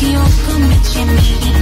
Io come ci metti